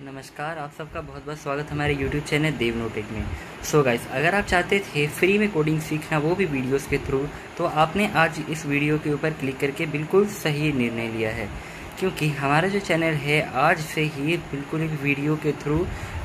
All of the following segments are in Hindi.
नमस्कार, आप सबका बहुत बहुत स्वागत हमारे YouTube चैनल देव नोटेक में। सो so गाइस अगर आप चाहते थे फ्री में कोडिंग सीखना वो भी वीडियोस के थ्रू तो आपने आज इस वीडियो के ऊपर क्लिक करके बिल्कुल सही निर्णय लिया है। क्योंकि हमारा जो चैनल है, आज से ही बिल्कुल एक वीडियो के थ्रू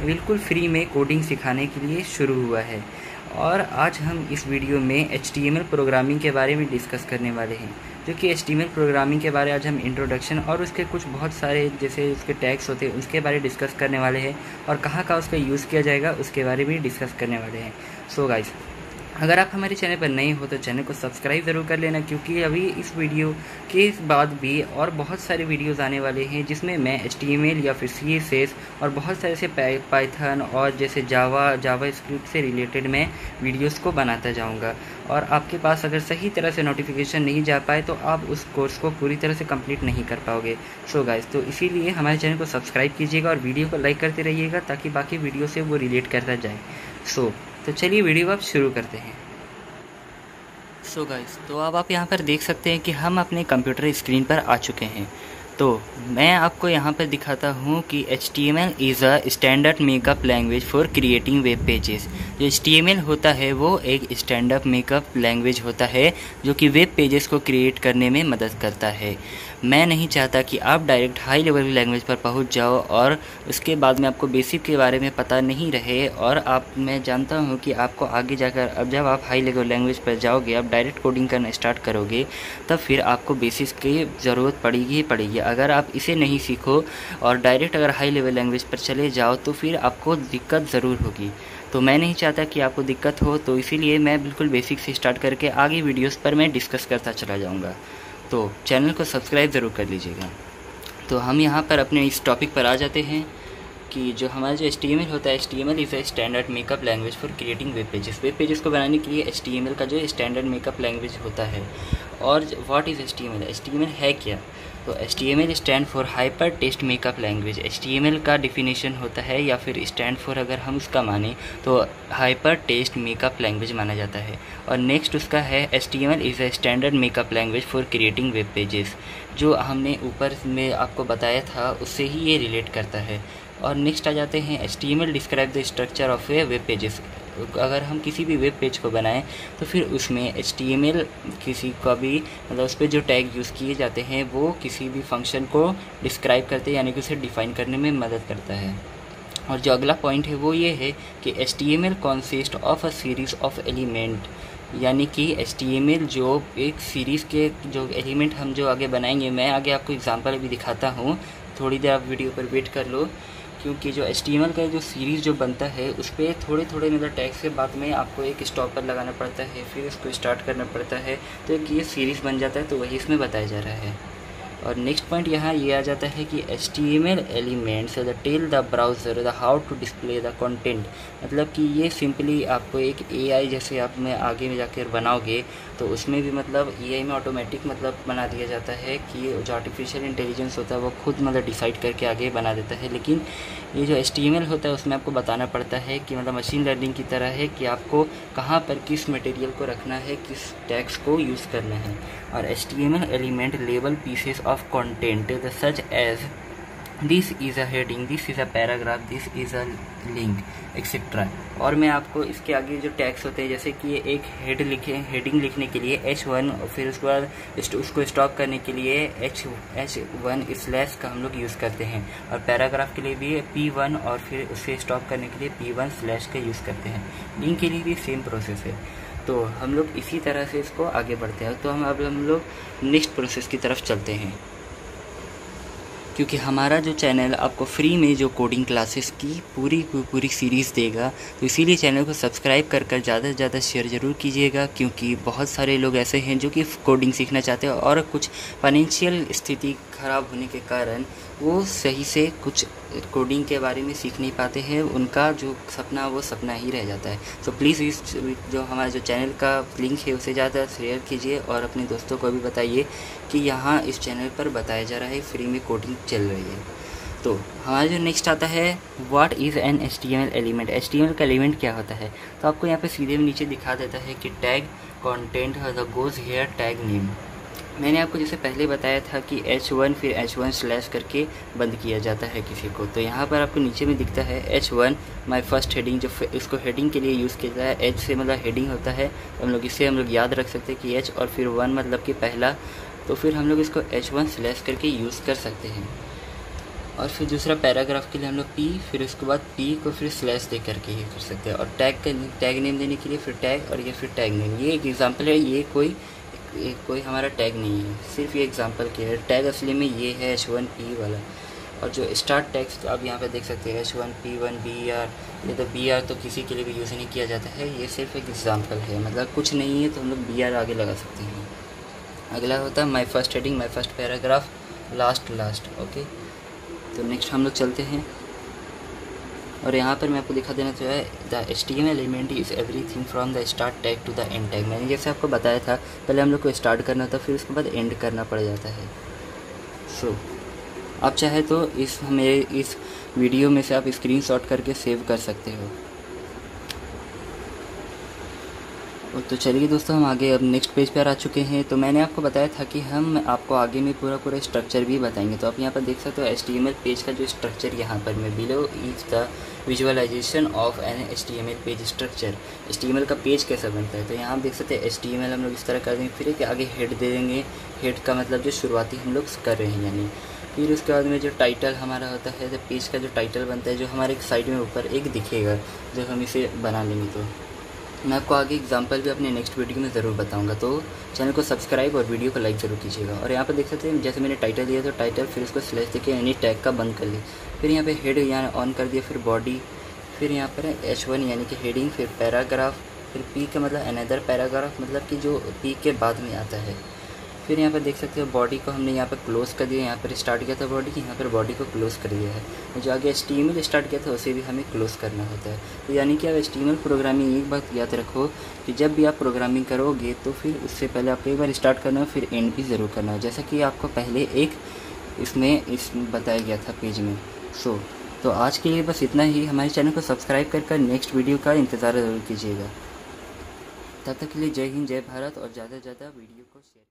बिल्कुल फ्री में कोडिंग सिखाने के लिए शुरू हुआ है। और आज हम इस वीडियो में एच प्रोग्रामिंग के बारे में डिस्कस करने वाले हैं। जो कि एच प्रोग्रामिंग के बारे आज हम इंट्रोडक्शन और उसके कुछ बहुत सारे जैसे उसके टैक्स होते हैं, उसके बारे में डिस्कस करने वाले हैं और कहाँ कहाँ उसका यूज़ किया जाएगा, उसके बारे में डिस्कस करने वाले हैं। सो so गाइस अगर आप हमारे चैनल पर नए हो तो चैनल को सब्सक्राइब ज़रूर कर लेना क्योंकि अभी इस वीडियो के बाद भी और बहुत सारे वीडियोस आने वाले हैं जिसमें मैं एच या फिर सी और बहुत सारे से पाइथन और जैसे जावा जावा स्क्रिप्ट से रिलेटेड मैं वीडियोस को बनाता जाऊँगा। और आपके पास अगर सही तरह से नोटिफिकेशन नहीं जा पाए तो आप उस कोर्स को पूरी तरह से कंप्लीट नहीं कर पाओगे। सो so गाइस तो इसीलिए हमारे चैनल को सब्सक्राइब कीजिएगा और वीडियो को लाइक करते रहिएगा ताकि बाकी वीडियो से वो रिलेट करता जाए। सो so, तो चलिए वीडियो अब शुरू करते हैं। सो so गाइस तो अब आप यहाँ पर देख सकते हैं कि हम अपने कंप्यूटर स्क्रीन पर आ चुके हैं। तो मैं आपको यहाँ पर दिखाता हूँ कि H T M L is a standard markup language for creating web pages जो एच टी एम एल होता है, वो एक स्टैंडर्ड मेकअप लैंग्वेज होता है, जो कि वेब पेजेस को क्रिएट करने में मदद करता है। मैं नहीं चाहता कि आप डायरेक्ट हाई लेवल की लैंग्वेज पर पहुँच जाओ और उसके बाद में आपको बेसिक के बारे में पता नहीं रहे और आप, मैं जानता हूँ कि आपको आगे जाकर, अब जब आप हाई लेवल लैंग्वेज पर जाओगे, आप डायरेक्ट कोडिंग करना स्टार्ट करोगे, तब फिर आपको बेसिक्स की ज़रूरत पड़ेगी ही पड़ेगी। अगर आप इसे नहीं सीखो और डायरेक्ट अगर हाई लेवल लैंग्वेज पर चले जाओ तो फिर आपको दिक्कत ज़रूर होगी। तो मैं नहीं चाहता कि आपको दिक्कत हो तो इसीलिए मैं बिल्कुल बेसिक से स्टार्ट करके आगे वीडियोस पर मैं डिस्कस करता चला जाऊँगा। तो चैनल को सब्सक्राइब ज़रूर कर लीजिएगा। तो हम यहाँ पर अपने इस टॉपिक पर आ जाते हैं कि जो हमारा जो एच होता है S T M L is a standard markup language for creating web pages web pages को बनाने के लिए एल का जो स्टैंडर्ड मेकअप लैंग्वेज होता है, और व्हाट इज़ एस टी है क्या? तो H T M L stand for hyper text markup language H T M L का डिफिनेशन होता है या फिर स्टैंड फॉर अगर हम उसका माने तो हाइपर टेस्ट मेकअप लैंग्वेज माना जाता है। और नेक्स्ट उसका है H T M L is a standard markup language for creating web pages जो हमने ऊपर में आपको बताया था, उससे ही ये रिलेट करता है। और नेक्स्ट आ जाते हैं H T M L describe the structure of a web pages अगर हम किसी भी वेब पेज को बनाएँ तो फिर उसमें एच किसी का भी मतलब उस पर जो टैग यूज़ किए जाते हैं, वो किसी भी फ़ंक्शन को डिस्क्राइब करते हैं, यानी कि उसे डिफ़ाइन करने में मदद करता है। और जो अगला पॉइंट है, वो ये है कि H T M L consist of a series of element यानी कि एच टी एम एल जो एक सीरीज़ के जो एलिमेंट हम जो आगे बनाएँगे, मैं आगे आपको एग्जांपल भी दिखाता हूँ। थोड़ी देर आप वीडियो पर वेट कर लो। क्योंकि जो एच का जो सीरीज़ जो बनता है, उस पर थोड़े थोड़े मतलब टैक्स के बाद में आपको एक स्टॉपर लगाना पड़ता है, फिर उसको स्टार्ट करना पड़ता है। तो एक ये सीरीज़ बन जाता है तो वही इसमें बताया जा रहा है। और नेक्स्ट पॉइंट यहाँ ये आ जाता है कि H T M L elements the tell the browser the how to display the content मतलब कि ये सिंपली आपको एक ए आई जैसे आप में आगे में जाकर बनाओगे तो उसमें भी मतलब ए आई में ऑटोमेटिक मतलब बना दिया जाता है कि जो आर्टिफिशियल इंटेलिजेंस होता है वो खुद मतलब डिसाइड करके आगे बना देता है। लेकिन ये जो एच टी एम एल होता है उसमें आपको बताना पड़ता है कि मतलब मशीन लर्निंग की तरह है कि आपको कहाँ पर किस मटेरियल को रखना है, किस टैक्स को यूज़ करना है। और H T M L element level pieces of content. Such as this is a heading this is a paragraph this is a link etcetera और मैं आपको इसके आगे जो टैक्स होते हैं, जैसे कि ये एक हेड लिखे हेडिंग लिखने के लिए एच वन फिर उसके बाद उसको स्टॉप करने के लिए एच एच वन स्लैश का हम लोग यूज़ करते हैं। और पैराग्राफ के लिए भी पी वन और फिर उसे स्टॉप करने के लिए पी वन स्लैश का यूज़ करते हैं। लिंक के लिए भी सेम प्रोसेस है। तो हम लोग इसी तरह से इसको आगे बढ़ते हैं। तो हम अब हम लोग नेक्स्ट प्रोसेस की तरफ़ चलते हैं। क्योंकि हमारा जो चैनल आपको फ्री में जो कोडिंग क्लासेस की पूरी पूरी सीरीज़ देगा तो इसीलिए चैनल को सब्सक्राइब कर कर ज़्यादा से ज़्यादा शेयर ज़रूर कीजिएगा, क्योंकि बहुत सारे लोग ऐसे हैं जो कि कोडिंग सीखना चाहते हैं और कुछ फाइनेंशियल स्थिति ख़राब होने के कारण वो सही से कुछ कोडिंग के बारे में सीख नहीं पाते हैं, उनका जो सपना, वो सपना ही रह जाता है। तो प्लीज़ इस जो हमारा जो चैनल का लिंक है, उसे ज़्यादा शेयर कीजिए और अपने दोस्तों को भी बताइए कि यहाँ इस चैनल पर बताया जा रहा है फ्री में कोडिंग चल रही है। तो हमारा जो नेक्स्ट आता है what is an H T M L element H T M L का एलिमेंट क्या होता है? तो आपको यहाँ पे सीधे नीचे दिखा देता है कि tag content goes here tag name मैंने आपको जैसे पहले बताया था कि एच वन फिर एच वन स्लैश करके बंद किया जाता है किसी को। तो यहाँ पर आपको नीचे में दिखता है H one my first heading जो इसको हेडिंग के लिए यूज़ किया जाता है। एच से मतलब हेडिंग होता है। तो हम लोग इससे हम लोग याद रख सकते हैं कि एच और फिर वन मतलब कि पहला। तो फिर हम लोग इसको एच वन स्लैश करके यूज़ कर सकते हैं। और फिर दूसरा पैराग्राफ के लिए हम लोग पी फिर उसके बाद पी को फिर स्लैश दे करके ये कर सकते हैं। और टैग का टैग नेम देने के लिए फिर टैग और ये फिर टैग नेम ये एक एग्ज़ाम्पल है, ये कोई कोई हमारा टैग नहीं है। सिर्फ़ ये एग्जांपल के है। टैग असली में ये है एच वन पी वाला। और जो स्टार्ट टैग्स तो आप यहाँ पे देख सकते हैं H one P one B R ये तो बी आर तो किसी के लिए भी यूज़ नहीं किया जाता है। ये सिर्फ़ एक एग्जांपल है। मतलब कुछ नहीं है तो हम लोग बी आर आगे लगा सकते हैं। अगला होता है my first heading my first paragraph last last okay तो नेक्स्ट हम लोग चलते हैं। और यहाँ पर मैं आपको दिखा देना चाहिए the S T M element is everything from the start tag to the end tag मैंने जैसे आपको बताया था पहले हम लोग को स्टार्ट करना था फिर उसके बाद एंड करना पड़ जाता है। सो so, आप चाहे तो इस मेरे इस वीडियो में से आप स्क्रीन करके सेव कर सकते हो। तो चलिए दोस्तों, हम आगे अब नेक्स्ट पेज पर आ चुके हैं। तो मैंने आपको बताया था कि हम आपको आगे में पूरा पूरा स्ट्रक्चर भी बताएँगे। तो आप यहाँ पर देख सकते हो एच पेज का जो स्ट्रक्चर यहाँ पर मैं below is the visualization of an H page structure H का पेज कैसा बनता है? तो यहाँ आप देख सकते हैं एच हम लोग इस तरह कर देंगे। फिर कि आगे हेड दे देंगे। हेड का मतलब जो शुरुआती हम लोग कर रहे हैं, यानी फिर उसके बाद में जो टाइटल हमारा होता है तो पेज का जो टाइटल बनता है, जो हमारे एक साइड में ऊपर एक दिखेगा, जब हम इसे बना लेंगे तो। मैं आपको आगे एग्ज़ाम्पल भी अपने नेक्स्ट वीडियो में ज़रूर बताऊँगा तो चैनल को सब्सक्राइब और वीडियो को लाइक ज़रूर कीजिएगा। और यहाँ पर देख सकते हैं, जैसे मैंने टाइटल दिया तो टाइटल फिर उसको स्लेस देके यानी टैग का बंद कर लिया। फिर यहाँ पे हेड यहाँ ऑन कर दिया, फिर बॉडी फिर यहाँ पर एच वन यानी कि हेडिंग फिर पैराग्राफ फिर पी का मतलब अनदर पैराग्राफ मतलब कि जो पी के बाद में आता है। फिर यहाँ पर देख सकते हो बॉडी को हमने यहाँ पर क्लोज़ कर दिया, यहाँ पर स्टार्ट किया था बॉडी की, यहाँ पर बॉडी को क्लोज़ कर दिया है। जो आगे स्टीमल स्टार्ट किया था, उसे भी हमें क्लोज़ करना होता है। तो यानी कि आप स्टीमल प्रोग्रामिंग एक बात याद रखो कि जब भी आप प्रोग्रामिंग करोगे तो फिर उससे पहले आपको एक बार स्टार्ट करना हो फिर एंड भी ज़रूर करना हो। जैसा कि आपको पहले एक इसमें इस बताया गया था पेज में। सो तो आज के लिए बस इतना ही। हमारे चैनल को सब्सक्राइब कर कर नेक्स्ट वीडियो का इंतज़ार ज़रूर कीजिएगा। तब तक के लिए जय हिंद, जय भारत और ज़्यादा से ज़्यादा वीडियो को शेयर